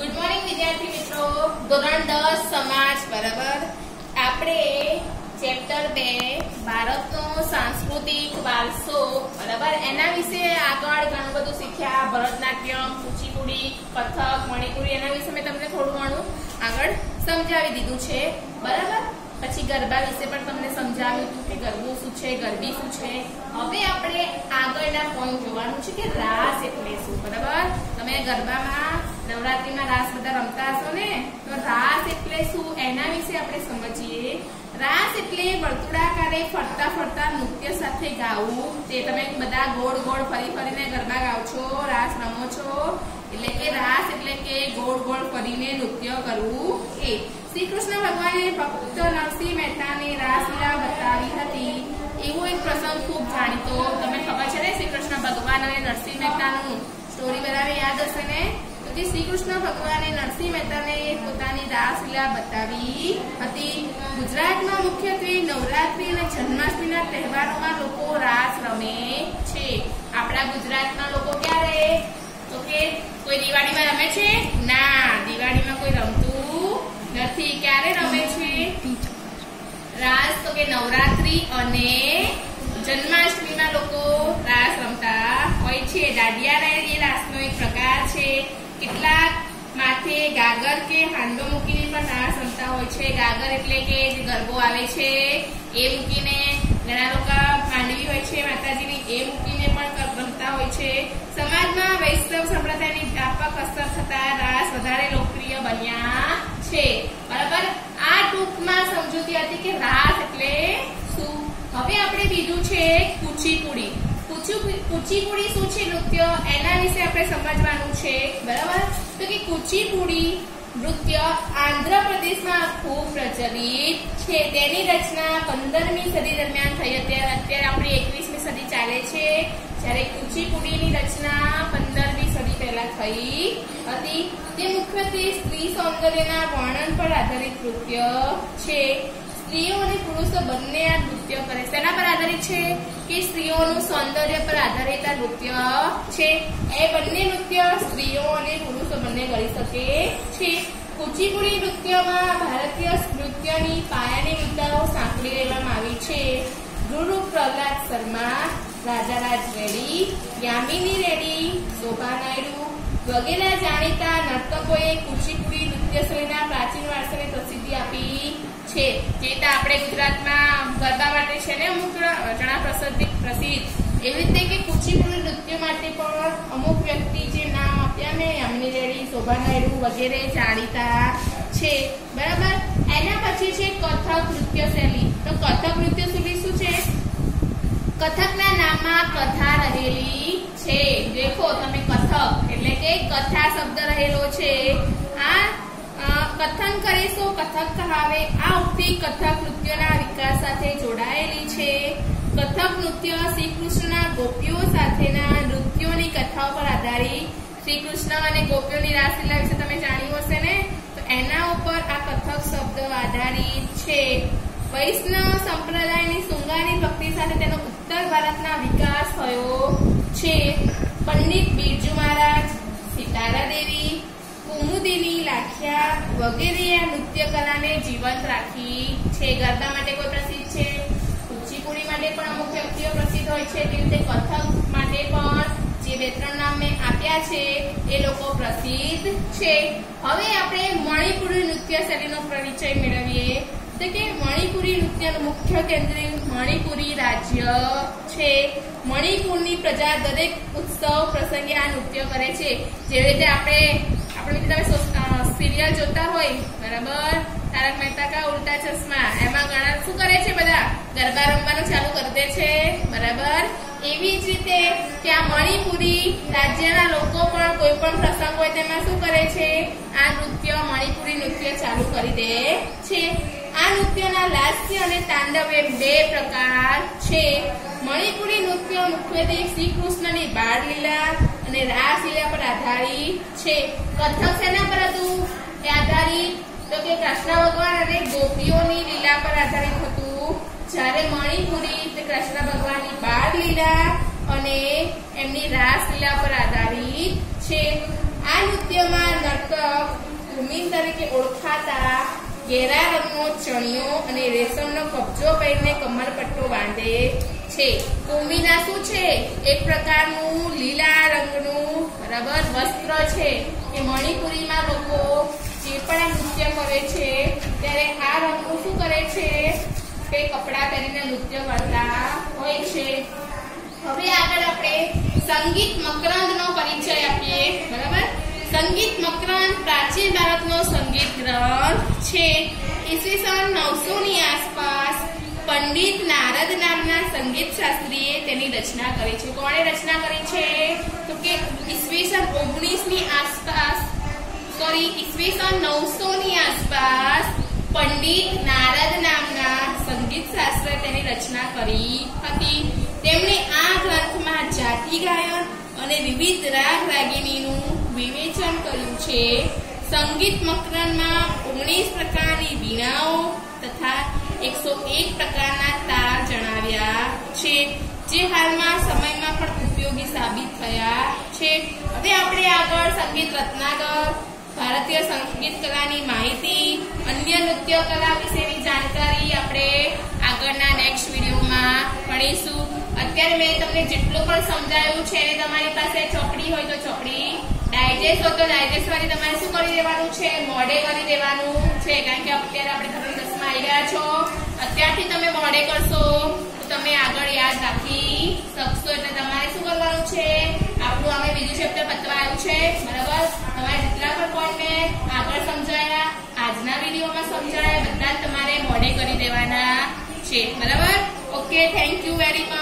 Good morning વિદ્યાર્થી મિત્રો. ધોરણ દસ સમાજ બરાબર? આપણે ચેપ્ટર બે, ભારતનો સાંસ્કૃતિક વારસો, બરાબર? એના વિશે આગળ ઘણું બધું શીખ્યા. ભરતનાટ્યમ, કુચીપુડી, કથક, મણિપુરી, એના વિશે મેં તમને થોડું ઘણું આગળ સમજાવી દીધું છે. બરાબર? પછી ગરબા વિશે પણ તમને સમજાવ્યું હતું કે ગરબું શું છે, ગરબી શું છે. હવે આપણે આગળના પોઈન્ટ જોવાનું છે કે રાસ એટલે શું, બરાબર? તમે ગરબામાં નવરાત્રીમાં રાસ બધા રમતા હશો ને? તો રાસ એટલે શું? એના વિશે આપણે સમજીએ. રાસ એટલે વર્તુળાકારે ફરતા ફરતા નૃત્ય સાથે ગાવું. તે તમે બધા ગોળ ગોળ ફરી ફરીને ગરબા ગાઓ છો, રાસ રમો છો. એટલે કે રાસ એટલે કે ગોળ ગોળ ફરીને નૃત્ય કરવું. એ. શ્રી કૃષ્ણ ભગવાને ભક્ત નરસિંહ મહેતાને રાસલીલા બતાવી હતી. એવો એક પ્રસંગ ખૂબ જાણીતો. તમને ખબર છે ને શ્રી કૃષ્ણ ભગવાન અને નરસિંહ મહેતાનું સ્ટોરી બરાબર યાદ હશે ને? તો કે શ્રી કૃષ્ણ ભગવાને નરસિંહ મહેતાને પોતાની રાસલીલા બતાવી હતી. ગુજરાતમાં મુખ્યત્વે નવરાત્રી અને જન્માષ્ટમીના તહેવારોમાં લોકો રાસ રમે છે. આપણા ગુજરાતમાં લોકો ક્યારે? તો કે કોઈ દિવાળીમાં રમે છે? ના, દિવાળીમાં કોઈ રમતું નથી ક્યારે રમે છે રાસ તો કે નવરાત્રી અને જન્માષ્ટમીમાં લોકો રાસ રમતા હોય છે. દાંડિયા એ રાસનો એક પ્રકાર છે. કેટલાક માથે ગાગર કે હાંડો મૂકીને પણ રાસ રમતા હોય છે. ગાગર એટલે કે જે ગરબો આવે છે, એ મૂકીને ઘણા લોકો માંડવી હોય છે, માતાજીની એ મૂકીને પણ રમતા હોય છે. સમાજમાં વૈષ્ણવ સંપ્રદાયની વ્યાપક અસર થતા રાસ વધારે લોકપ્રિય બન્યા છે. કુચીપુડી. કુચીપુડી શું છે નૃત્ય? એના વિશે આપણે સમજવાનું છે. બરાબર? તો કે કુચીપુડી નૃત્ય આંધ્રપ્રદેશમાં ખૂબ પ્રચલિત છે. તેની રચના પંદરમી સદી દરમિયાન થઈ અત્યારે અત્યારે આપણી એકવીસમી સદી ચાલે છે. જ્યારે કુચીપુડીની રચના પંદરમી સદી પહેલા થઈ હતી. તે મુખ્યત્વે સ્ત્રી સૌંદર્યના વર્ણન પર આધારિત નૃત્ય છે. સ્ત્રીઓ અને પુરુષો બંને આ નૃત્ય કરે આધારિત છે કે સ્ત્રીઓનું સૌંદર્ય પર આધારિત આ નૃત્ય છે? એ બંને નૃત્ય સ્ત્રીઓ અને પુરુષો બંને કરી શકે છે. કુચીપુડી નૃત્યમાં ભારતીય નૃત્યની પાયાની મુદ્દાઓ સાંકળી લેવામાં આવી છે. ગુરુ પ્રહલાદ શર્મા, રાજારાજ રેડ્ડી, યામિની રેડ્ડી, શોભા નાયડુ વગેરે જાણીતા નર્તકોએ કુચીપુડી નૃત્ય શૈલીના પ્રાચીન વારસાને છે, જે તો આપણે ગુજરાતમાં ગરબા માટે છે ને અમુક ઘણા પ્રસિદ્ધ પ્રસિદ્ધ. એવી રીતે કે કુચીપુડી નૃત્ય માટે પણ અમુક વ્યક્તિ જે નામ આપ્યા મેં અમની રેડી શોભા નાયડુ વગેરે જાણીતા છે. બરાબર? એના પછી છે કથક નૃત્ય શૈલી. તો કથક નૃત્ય શૈલી શું છે? કથકના નામમાં કથા રહેલી છે. દેખો, તમે કથક એટલે કે કથા શબ્દ રહેલો છે. આ કથન કરીશું કથક કહાવે. આ ઉક્તિ કથક નૃત્યના વિકાસ સાથે જોડાયેલી છે. કથક નૃત્ય શ્રી કૃષ્ણના ગોપીઓ સાથેના નૃત્યોની કથાઓ પર આધારિત. શ્રી કૃષ્ણ અને ગોપીઓની રાસલીલા વિશે તમે જાણ્યું હશે ને? તો એના ઉપર આ કથક શબ્દ આધારિત છે. વૈષ્ણવ સંપ્રદાયની શૃંગારી ભક્તિ સાથે તેનો ઉત્તર ભારતના વિકાસ થયો છે. પંડિત બિરજુ મહારાજ સીતારા દેવી કુમુદિની લાખિયા વગેરે આ નૃત્ય કલાને જીવંત રાખી છે. ગરબા માટે કોઈ પ્રસિદ્ધ છે? કુચીપુડી માટે પણ અમુક વ્યક્તિઓ પ્રસિદ્ધ હોય છે. તેવી રીતે કથક માટે પણ જે બે ત્રણ નામ મેં આપ્યા છે, એ લોકો પ્રસિદ્ધ છે. હવે આપણે મણિપુરી નૃત્ય શૈલીનો પરિચય મેળવીએ. તો કે મણિપુરી નૃત્યનું મુખ્ય કેન્દ્ર મણિપુરી રાજ્ય છે. મણિપુરની પ્રજા દરેક ઉત્સવ પ્રસંગે આ નૃત્ય કરે છે. જેવી રીતે આપણે આપણે તમે સિરિયલ જોતા હોય, બરાબર? તારક મહેતા કા ઉલ્ટા ચશ્મા. એમાં ઘણા શું કરે છે બધા? ગરબા રમવાનું ચાલુ કરી દે છે, બરાબર? એવી જ રીતે ત્યાં મણિપુરી રાજ્યના લોકો પણ કોઈ પણ પ્રસંગ હોય તેમાં શું કરે છે? આ નૃત્ય, મણિપુરી નૃત્ય ચાલુ કરી દે છે. આ નૃત્યના લાસ્ય અને તાંડવ એ બે પ્રકાર છે. મણિપુરી નૃત્ય મુખ્યત્વે શ્રી કૃષ્ણની બાળ લીલા અને રાસલીલા પર આધારિત છે. કથક શેના પર હતું? એ આધારિત, તો કે કૃષ્ણ ભગવાન અને ગોપીઓની લીલા પર આધારિત હતું. જ્યારે મણિપુરી તે કૃષ્ણ ભગવાનની બાળ લીલા અને એમની રાસ લીલા પર આધારિત છે. આ નૃત્યમાં નર્તક તરીકે ઓળખાતા ઘેરા રંગનો ચણિયો અને રેશમનો કબજો પહેરીને કમરપટ્ટો બાંધે છે. કુંભીના શું છે? એક પ્રકારનું લીલા રંગનું રબર વસ્ત્ર છે કે મણિપુરીમાં લોકો જે પણ નૃત્ય કરે છે, ત્યારે આ રંગનું શું કરે છે? કે કપડાં પહેરીને નૃત્ય કરતા હોય છે. હવે આગળ આપણે સંગીત મકરંદનો પરિચય આપીએ. બરાબર? સંગીત મકરંદ પ્રાચીન ભારતનો સંગીત ગ્રંથ છે. ઈસવીસન નવસો ની આસપાસ પંડિત સંગીત શાસ્ત્રીએ તેની રચના કરી છે. કોણે રચના કરી છે? તો કે ઈસવીસન ઓગણીસની આસપાસ સોરી ઈસવીસન નવસો ની આસપાસ પંડિત નારદ નામના સંગીત શાસ્ત્રે તેની રચના કરી હતી. તેમણે આ ગ્રંથમાં જાતિ ગાયન અને વિવિધ રાગ રાગિણીનું વિવેચન કર્યું છે. સંગીત મકરણમાં ઓગણીસ પ્રકારની વીણાઓ તથા એકસો એક પ્રકારના છે, જે હાલમાં સમયમાં પણ ઉપયોગી સાબિત થયા છે. હવે આપણે આગળ સંગીત રત્નાકર, ભારતીય સંગીત કલાની માહિતી, અન્ય નૃત્ય કલા વિશેની જાણકારી આપણે આગળના નેક્સ્ટ વિડીયોમાં ભણીશું અત્યારે મેં તમને જેટલું પણ સમજાયું છે અને તમારી પાસે ચોપડી હોય તો ચોપડી ડાયજેસ્ટ હોય તો ડાયજેસ્ટ વાળી તમારે શું કરી દેવાનું છે? મોડે કરી દેવાનું છે. કારણ કે અત્યારે આપણે ધોરણ દસમાં આવી ગયા છો. અત્યારથી તમે મોડે કરશો. તમે આગળ યાદ રાખી શકશો એટલે તમારે શું કરવાનું છે? આપણું અમે બીજું ચેપ્ટર પતવાયું છે. બરાબર? તમારે જેટલા પણ પોઈન્ટ મેં આગળ સમજાયા, આજના વિડીયોમાં સમજાયા, બધા તમારે મોડે કરી દેવાના છે. બરાબર? Okay thank you very much